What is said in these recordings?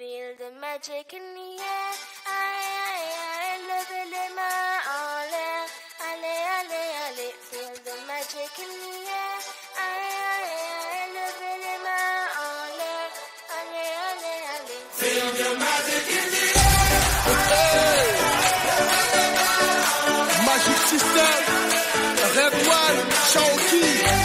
Feel the magic in the air. Aïe, aïe, aïe, levez les mains en l'air. Allez, allez, allez. Feel the magic in the air. Aïe, aïe, aïe, levez les mains en l'air. Allez, allez, allez. Feel the magic in the air. Magic System, Red One, Chawki.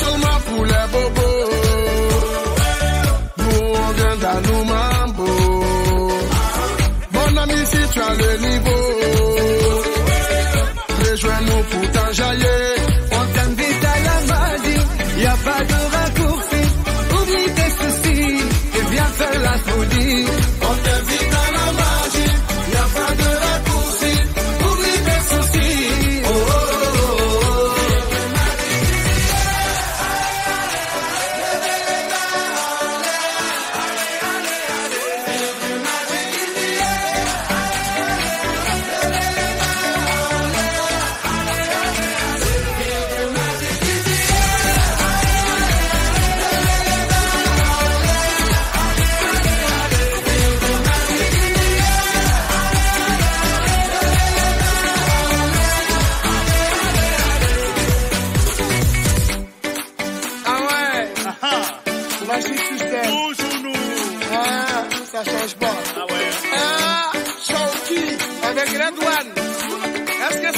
Seulement pour les bobos. Nous, on vient dans mambo. Mon ami, si tu as le niveau, existe tempo. Ah, cachorro de. Ah, show aqui. Vai ver grande é one. Essa que é